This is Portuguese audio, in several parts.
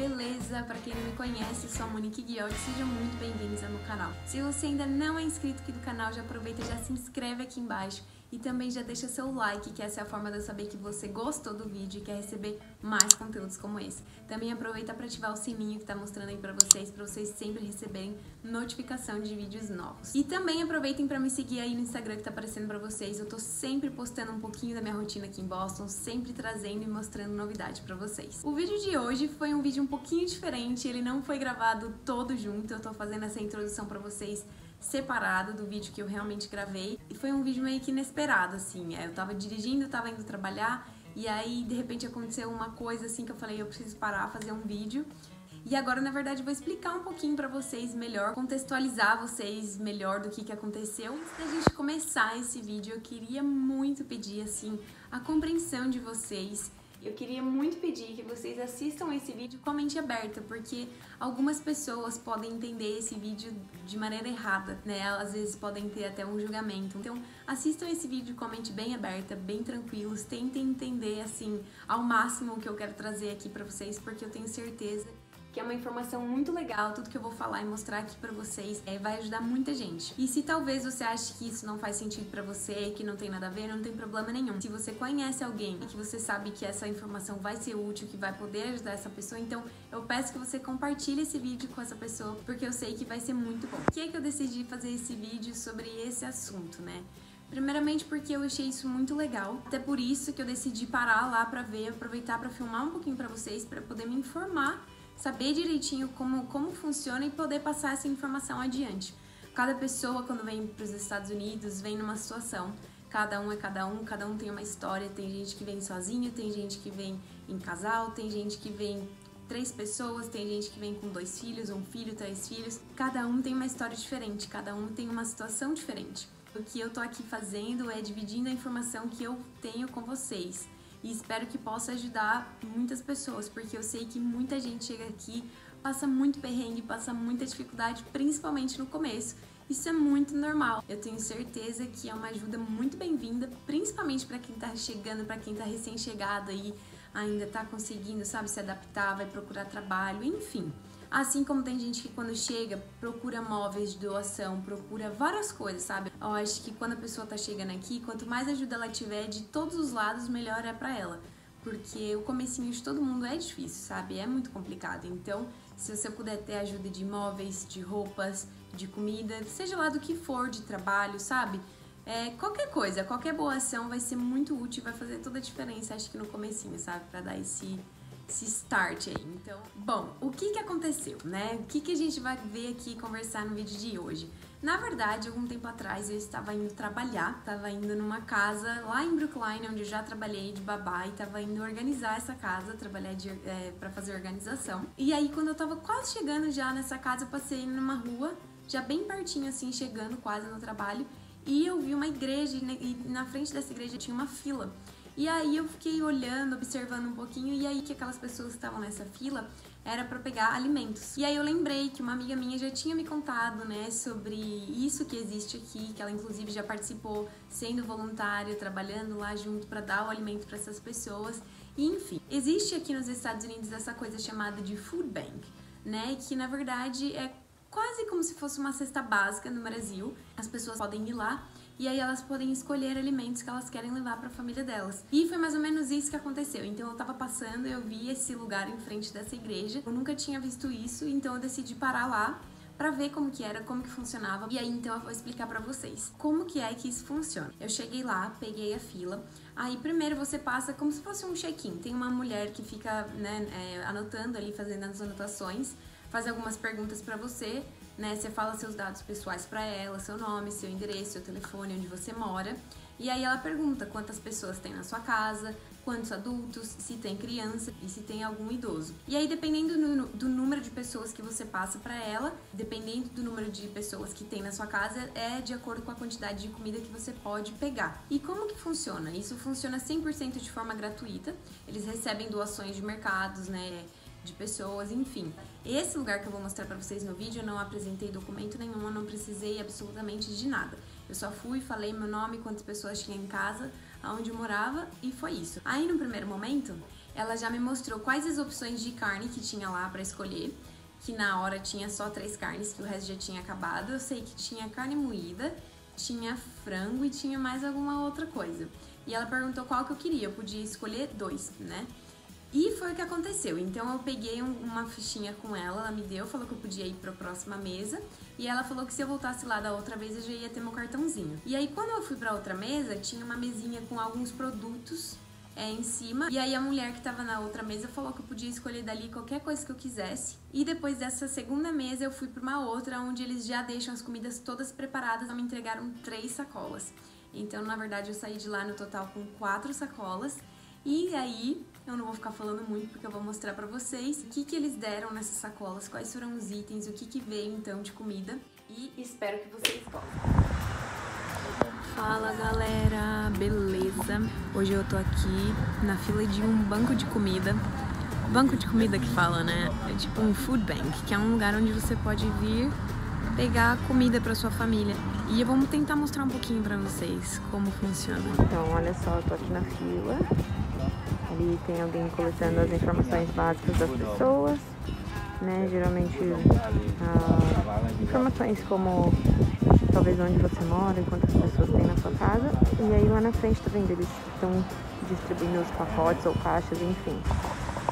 beleza? Para quem não me conhece, sou a Monique Guiot, sejam muito bem-vindos ao meu canal. Se você ainda não é inscrito aqui do canal, já aproveita e já se inscreve aqui embaixo e também já deixa seu like, que essa é a forma de eu saber que você gostou do vídeo e quer receber mais conteúdos como esse. Também aproveita para ativar o sininho que tá mostrando aí para vocês, para vocês sempre receberem notificação de vídeos novos. E também aproveitem para me seguir aí no Instagram que tá aparecendo para vocês. Eu tô sempre postando um pouquinho da minha rotina aqui em Boston, sempre trazendo e mostrando novidade para vocês. O vídeo de hoje foi um vídeo um pouquinho diferente, ele não foi gravado todo junto, eu tô fazendo essa introdução para vocês separado do vídeo que eu realmente gravei. E foi um vídeo meio que inesperado, assim. É, eu tava dirigindo, tava indo trabalhar, e aí de repente aconteceu uma coisa assim que eu falei, eu preciso parar, fazer um vídeo. E agora, na verdade, vou explicar um pouquinho para vocês melhor, contextualizar vocês melhor do que, que aconteceu. Antes da gente começar esse vídeo, eu queria muito pedir, assim, a compreensão de vocês eu queria muito pedir que vocês assistam esse vídeo com a mente aberta, porque algumas pessoas podem entender esse vídeo de maneira errada, né? Às vezes podem ter até um julgamento. Então, assistam esse vídeo com a mente bem aberta, bem tranquilos, tentem entender assim ao máximo o que eu quero trazer aqui para vocês, porque eu tenho certeza que é uma informação muito legal, tudo que eu vou falar e mostrar aqui pra vocês é, vai ajudar muita gente. E se talvez você ache que isso não faz sentido para você, que não tem nada a ver, não tem problema nenhum. Se você conhece alguém e que você sabe que essa informação vai ser útil, que vai poder ajudar essa pessoa, então eu peço que você compartilhe esse vídeo com essa pessoa, porque eu sei que vai ser muito bom. Por que, é que eu decidi fazer esse vídeo sobre esse assunto, né? Primeiramente porque eu achei isso muito legal. Até por isso que eu decidi parar lá para ver, aproveitar para filmar um pouquinho para vocês, para poder me informar saber direitinho como, como funciona e poder passar essa informação adiante. Cada pessoa, quando vem para os Estados Unidos, vem numa situação. Cada um é cada um, cada um tem uma história. Tem gente que vem sozinho, tem gente que vem em casal, tem gente que vem três pessoas, tem gente que vem com dois filhos, um filho, três filhos. Cada um tem uma história diferente, cada um tem uma situação diferente. O que eu tô aqui fazendo é dividindo a informação que eu tenho com vocês e espero que possa ajudar muitas pessoas, porque eu sei que muita gente chega aqui, passa muito perrengue, passa muita dificuldade, principalmente no começo. Isso é muito normal. Eu tenho certeza que é uma ajuda muito bem-vinda, principalmente para quem está chegando, para quem está recém-chegado aí, ainda está conseguindo, sabe, se adaptar, vai procurar trabalho, enfim. Assim como tem gente que quando chega procura móveis de doação, procura várias coisas, sabe? Eu acho que quando a pessoa tá chegando aqui, quanto mais ajuda ela tiver de todos os lados, melhor é para ela. Porque o comecinho de todo mundo é difícil, sabe? É muito complicado. Então, se você puder ter ajuda de móveis, de roupas, de comida, seja lá do que for, de trabalho, sabe? É, qualquer coisa, qualquer boa ação vai ser muito útil, vai fazer toda a diferença, acho que no comecinho, sabe? Pra dar esse esse start aí. Então, bom, o que que aconteceu, né? O que que a gente vai ver aqui conversar no vídeo de hoje? Na verdade, algum tempo atrás eu estava indo trabalhar, estava indo numa casa lá em Brookline, onde eu já trabalhei de babá e estava indo organizar essa casa, trabalhar é, para fazer organização. E aí, quando eu estava quase chegando já nessa casa, eu passei numa rua, já bem pertinho assim, chegando quase no trabalho, e eu vi uma igreja e na frente dessa igreja tinha uma fila. E aí eu fiquei olhando, observando um pouquinho, e aí que aquelas pessoas que estavam nessa fila era para pegar alimentos. E aí eu lembrei que uma amiga minha já tinha me contado, né, sobre isso que existe aqui, que ela inclusive já participou sendo voluntária, trabalhando lá junto para dar o alimento para essas pessoas. E, enfim, existe aqui nos Estados Unidos essa coisa chamada de food bank, né, que na verdade é quase como se fosse uma cesta básica no Brasil. As pessoas podem ir lá e aí elas podem escolher alimentos que elas querem levar para a família delas. E foi mais ou menos isso que aconteceu. Então eu tava passando, eu vi esse lugar em frente dessa igreja. Eu nunca tinha visto isso, então eu decidi parar lá para ver como que era, como que funcionava. E aí então eu vou explicar para vocês como que é que isso funciona. Eu cheguei lá, peguei a fila. Aí primeiro você passa como se fosse um check-in. Tem uma mulher que fica né, é, anotando ali, fazendo as anotações, faz algumas perguntas para você né? Você fala seus dados pessoais para ela, seu nome, seu endereço, seu telefone, onde você mora. E aí ela pergunta quantas pessoas tem na sua casa, quantos adultos, se tem criança e se tem algum idoso. E aí, dependendo do, do número de pessoas que você passa para ela, dependendo do número de pessoas que tem na sua casa, é de acordo com a quantidade de comida que você pode pegar. E como que funciona? Isso funciona 100% de forma gratuita. Eles recebem doações de mercados, né? de pessoas, enfim. Esse lugar que eu vou mostrar para vocês no vídeo, eu não apresentei documento nenhum, eu não precisei absolutamente de nada. Eu só fui, falei meu nome, quantas pessoas tinha em casa, aonde eu morava e foi isso. Aí no primeiro momento, ela já me mostrou quais as opções de carne que tinha lá para escolher, que na hora tinha só três carnes, que o resto já tinha acabado. Eu sei que tinha carne moída, tinha frango e tinha mais alguma outra coisa. E ela perguntou qual que eu queria, eu podia escolher dois, né? E foi o que aconteceu. Então eu peguei um, uma fichinha com ela, ela me deu, falou que eu podia ir para a próxima mesa. E ela falou que se eu voltasse lá da outra vez eu já ia ter meu cartãozinho. E aí quando eu fui para outra mesa, tinha uma mesinha com alguns produtos é, em cima. E aí a mulher que tava na outra mesa falou que eu podia escolher dali qualquer coisa que eu quisesse. E depois dessa segunda mesa eu fui para uma outra onde eles já deixam as comidas todas preparadas. Me entregaram três sacolas. Então, na verdade, eu saí de lá no total com quatro sacolas. E aí, eu não vou ficar falando muito porque eu vou mostrar para vocês o que, que eles deram nessas sacolas, quais foram os itens, o que, que veio então de comida. E espero que vocês gostem. Fala galera, beleza? Hoje eu tô aqui na fila de um banco de comida. Banco de comida que fala, né? É tipo um food bank, que é um lugar onde você pode vir pegar comida para sua família. E vamos tentar mostrar um pouquinho para vocês como funciona. Então, olha só, eu tô aqui na fila. Ali tem alguém coletando as informações básicas das pessoas, né? Geralmente ah, informações como talvez onde você mora quantas pessoas tem na sua casa. E aí lá na frente, tá vendo? Eles estão distribuindo os pacotes ou caixas, enfim.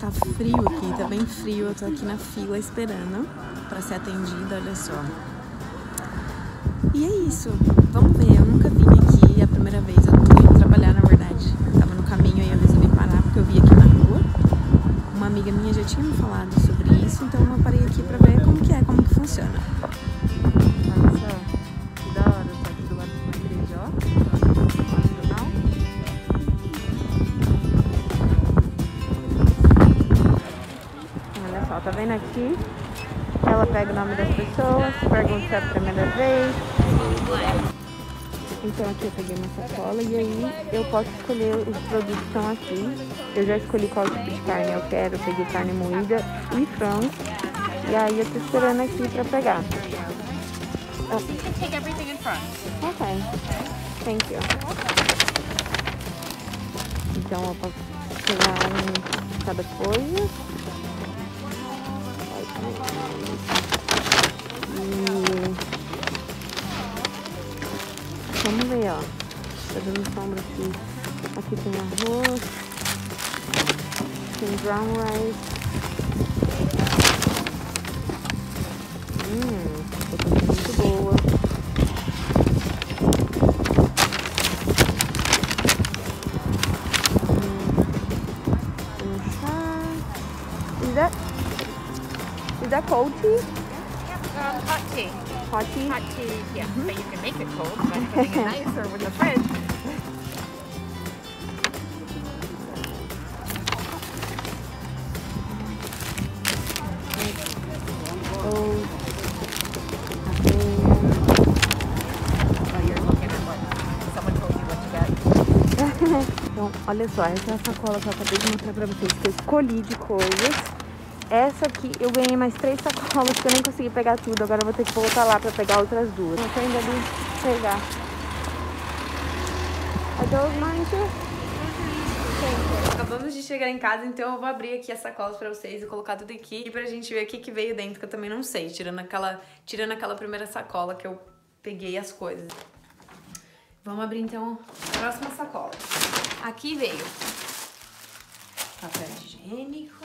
Tá frio aqui, tá bem frio. Eu tô aqui na fila esperando para ser atendida, olha só. E é isso. Vamos ver, eu nunca vim aqui a primeira vez. Eu tô indo trabalhar, na verdade. Amiga minha já tinha me falado sobre isso, então eu parei aqui pra ver como que é, como que funciona. Olha só, que da hora, tô aqui do lado igreja, ó. Olha só, tá vendo aqui? Ela pega o nome das pessoas, pergunta se é a primeira vez. Então aqui eu peguei uma sacola e aí eu posso escolher os produtos que estão aqui. Eu já escolhi qual tipo de carne eu quero, eu peguei carne moída e frango. E aí eu tô esperando aqui pra pegar. You can take. Thank you. Então eu posso pegar um cada coisa. Dando sombra aqui. Aqui tem arroz. Tem brown rice. Hum, essa muito boa. Is that is that cold tea? Hot tea. Hot tea? Hot tea, yeah. But you can make it cold by putting it nicer with the fridge. Então, olha só, essa é a sacola que eu acabei de mostrar pra vocês, que eu escolhi de coisas. Essa aqui, eu ganhei mais três sacolas, que eu nem consegui pegar tudo. Agora eu vou ter que voltar lá pra pegar outras duas. Tô ainda ali pegar. Are those mine too? Acabamos de chegar em casa, então eu vou abrir aqui as sacolas pra vocês e colocar tudo aqui e pra gente ver o que, que veio dentro, que eu também não sei, tirando aquela, tirando aquela primeira sacola que eu peguei as coisas. Vamos abrir então a próxima sacola. Aqui veio papel higiênico.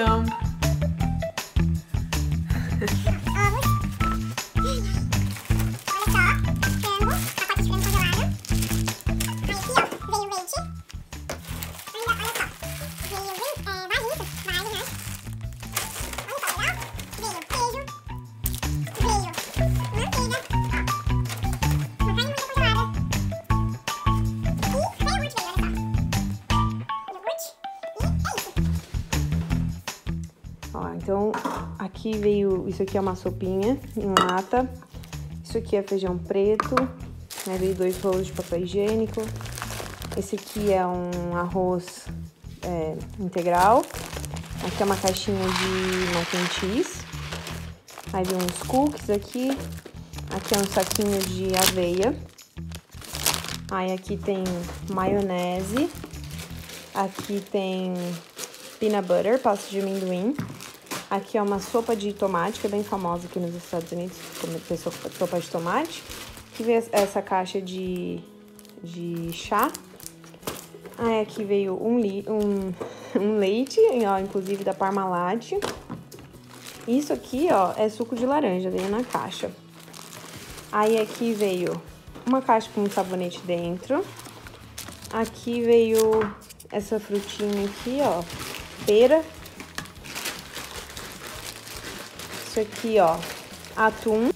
awesome. Aqui veio, isso aqui é uma sopinha em lata, isso aqui é feijão preto, né, veio dois rolos de papel higiênico, esse aqui é um arroz é, integral, aqui é uma caixinha de mac and cheese, aí vem uns cookies aqui, aqui é um saquinho de aveia, aí aqui tem maionese, aqui tem peanut butter, pasta de amendoim. Aqui é uma sopa de tomate, que é bem famosa aqui nos Estados Unidos, ter sopa de tomate. Aqui veio essa caixa de, de chá. Aí aqui veio um, li, um, um leite, ó, inclusive da Parmalat. Isso aqui, ó, é suco de laranja, veio na caixa. Aí aqui veio uma caixa com um sabonete dentro. Aqui veio essa frutinha aqui, ó, pera. Isso aqui, ó, atum.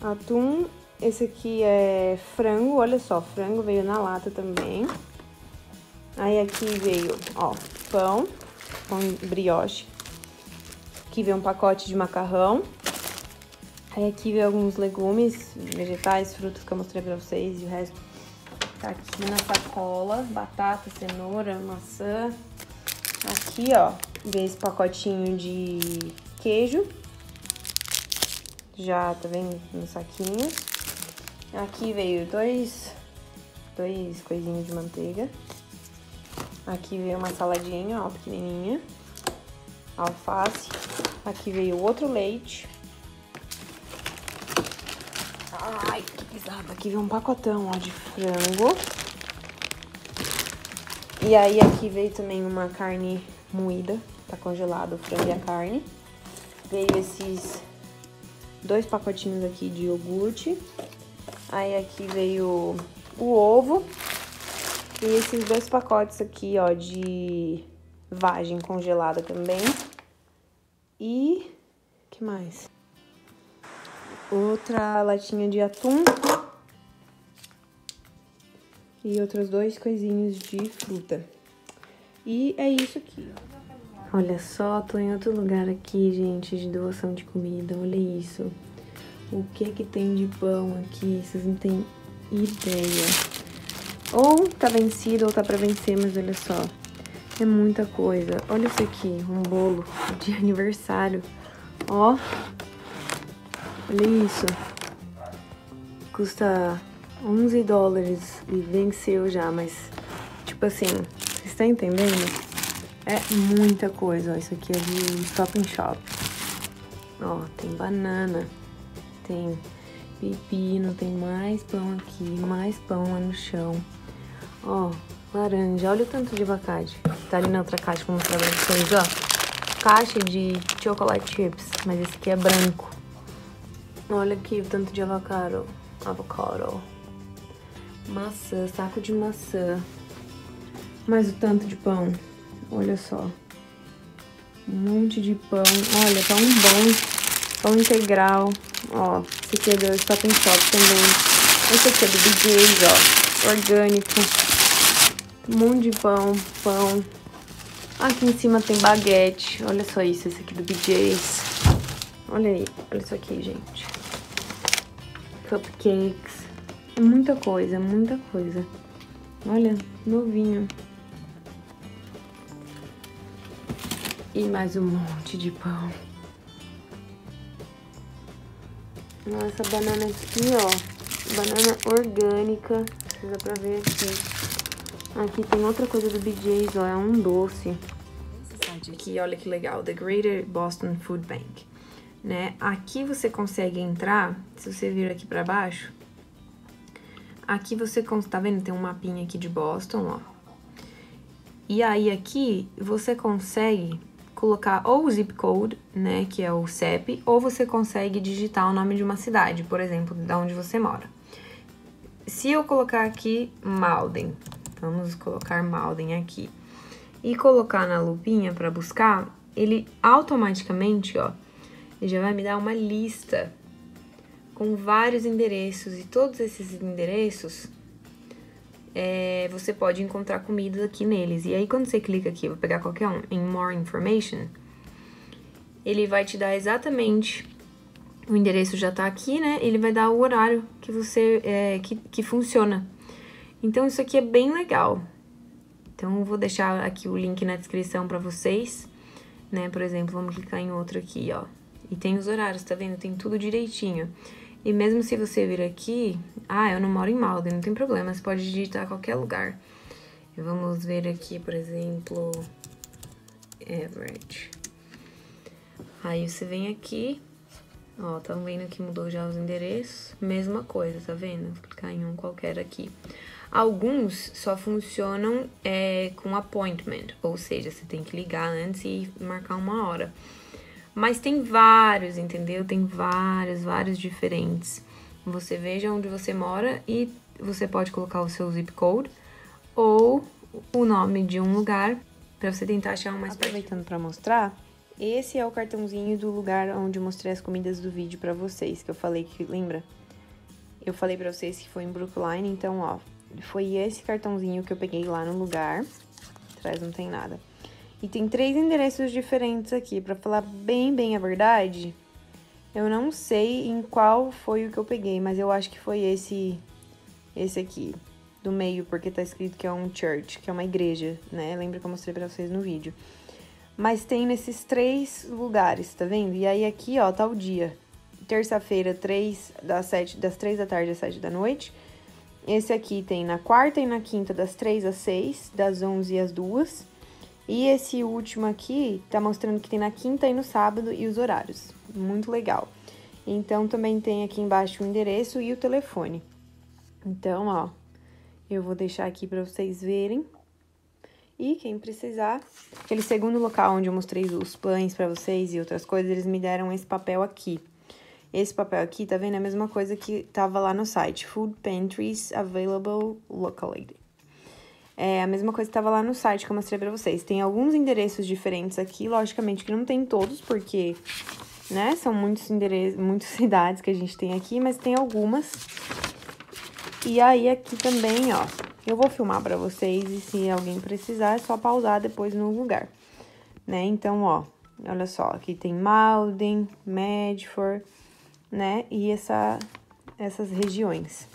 Atum. Esse aqui é frango, olha só, frango veio na lata também. Aí aqui veio, ó, pão, pão brioche. Aqui veio um pacote de macarrão. Aí aqui veio alguns legumes, vegetais, frutas que eu mostrei pra vocês e o resto tá aqui na sacola. Batata, cenoura, maçã, Aqui, ó, veio esse pacotinho de queijo. Já tá vendo no saquinho. Aqui veio dois, dois coisinhos de manteiga. Aqui veio uma saladinha, ó, pequenininha. Alface. Aqui veio outro leite. Ai, que pesado. Aqui veio um pacotão, ó, de frango. E aí aqui veio também uma carne moída, tá congelado o frango e a carne. Veio esses dois pacotinhos aqui de iogurte. Aí aqui veio o ovo. E esses dois pacotes aqui, ó, de vagem congelada também. E... que mais? Outra latinha de atum e outros dois coisinhos de fruta. E é isso aqui. Olha só, tô em outro lugar aqui, gente, de doação de comida. Olha isso. O que que tem de pão aqui? Vocês não têm ideia. Ou tá vencido ou tá pra vencer, mas olha só. É muita coisa. Olha isso aqui, um bolo de aniversário. Ó. Olha isso. Custa 11 dólares e venceu já, mas tipo assim, vocês estão entendendo? É muita coisa, ó, isso aqui é de Stop and Shop. Ó, tem banana, tem pepino, tem mais pão aqui, mais pão lá no chão. Ó, laranja, olha o tanto de abacate. Tá ali na outra caixa, vou mostrar pra vocês, ó. Caixa de chocolate chips, mas esse aqui é branco. Olha aqui o tanto de avocado. Avocado. Maçã, saco de maçã. Mais o tanto de pão. Olha só. Um monte de pão. Olha, pão bom. Pão integral. Ó, esse aqui é do Stop and Shop também. Esse aqui é do BJ's, ó. Orgânico. Um monte de pão, pão. Aqui em cima tem baguete. Olha só isso, esse aqui do BJ's. Olha aí, olha isso aqui, gente. Cupcakes. É muita coisa, é muita coisa. Olha, novinho. E mais um monte de pão. Nossa, banana aqui, ó. Banana orgânica. Dá pra ver aqui. Aqui tem outra coisa do BJ's, ó. É um doce. Aqui, olha que legal. The Greater Boston Food Bank. Né? Aqui você consegue entrar, se você vir aqui pra baixo, Aqui você, tá vendo? Tem um mapinha aqui de Boston, ó. E aí aqui você consegue colocar ou o zip code, né, que é o CEP, ou você consegue digitar o nome de uma cidade, por exemplo, da onde você mora. Se eu colocar aqui Malden, vamos colocar Malden aqui, e colocar na lupinha para buscar, ele automaticamente, ó, já vai me dar uma lista com vários endereços e todos esses endereços é, você pode encontrar comidas aqui neles. E aí quando você clica aqui, vou pegar qualquer um, em More Information, ele vai te dar exatamente o endereço já tá aqui, né? Ele vai dar o horário que você é, que, que funciona. Então isso aqui é bem legal. Então eu vou deixar aqui o link na descrição para vocês, né? Por exemplo, vamos clicar em outro aqui, ó. E tem os horários, tá vendo? Tem tudo direitinho. E mesmo se você vir aqui, ah, eu não moro em Malden, não tem problema, você pode digitar qualquer lugar. Vamos ver aqui, por exemplo, average. Aí você vem aqui, ó, tá vendo que mudou já os endereços? Mesma coisa, tá vendo? Vou clicar em um qualquer aqui. Alguns só funcionam é, com appointment, ou seja, você tem que ligar antes e marcar uma hora. Mas tem vários, entendeu? Tem vários, vários diferentes. Você veja onde você mora e você pode colocar o seu zip code ou o nome de um lugar para você tentar achar um mais Aproveitando para mostrar, esse é o cartãozinho do lugar onde eu mostrei as comidas do vídeo para vocês, que eu falei que, lembra? Eu falei para vocês que foi em Brookline, então, ó, foi esse cartãozinho que eu peguei lá no lugar. Atrás não tem nada. E tem três endereços diferentes aqui. Pra falar bem, bem a verdade, eu não sei em qual foi o que eu peguei, mas eu acho que foi esse, esse aqui, do meio, porque tá escrito que é um church, que é uma igreja, né? Lembra que eu mostrei pra vocês no vídeo. Mas tem nesses três lugares, tá vendo? E aí aqui, ó, tá o dia. Terça-feira, três das, sete, das três da tarde às sete da noite. Esse aqui tem na quarta e na quinta, das três às seis, das onze às duas. E esse último aqui tá mostrando que tem na quinta e no sábado e os horários. Muito legal. Então, também tem aqui embaixo o endereço e o telefone. Então, ó, eu vou deixar aqui para vocês verem. E quem precisar, aquele segundo local onde eu mostrei os pães para vocês e outras coisas, eles me deram esse papel aqui. Esse papel aqui, tá vendo? É a mesma coisa que tava lá no site. Food Pantries Available Locally. É a mesma coisa que estava lá no site que eu mostrei pra vocês. Tem alguns endereços diferentes aqui, logicamente que não tem todos, porque, né, são muitos endereços, muitas cidades que a gente tem aqui, mas tem algumas. E aí aqui também, ó, eu vou filmar pra vocês e se alguém precisar é só pausar depois no lugar, né? Então, ó, olha só, aqui tem Malden, Medford, né, e essa, essas regiões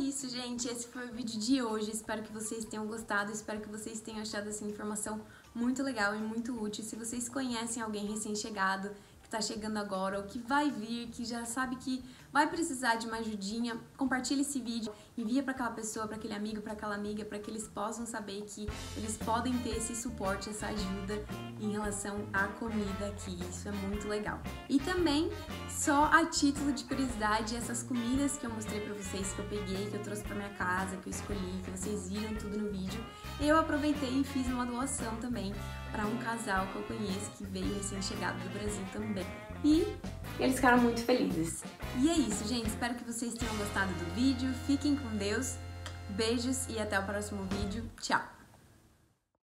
isso, gente. Esse foi o vídeo de hoje. Espero que vocês tenham gostado. Espero que vocês tenham achado essa informação muito legal e muito útil. Se vocês conhecem alguém recém-chegado está chegando agora ou que vai vir, que já sabe que vai precisar de uma ajudinha, compartilhe esse vídeo, envia para aquela pessoa, para aquele amigo, para aquela amiga, para que eles possam saber que eles podem ter esse suporte, essa ajuda em relação à comida aqui. Isso é muito legal. E também, só a título de curiosidade, essas comidas que eu mostrei para vocês, que eu peguei, que eu trouxe para minha casa, que eu escolhi, que vocês viram tudo no vídeo, eu aproveitei e fiz uma doação também para um casal que eu conheço que veio recém-chegado do Brasil também. E eles ficaram muito felizes. E é isso, gente. Espero que vocês tenham gostado do vídeo. Fiquem com Deus. Beijos e até o próximo vídeo. Tchau!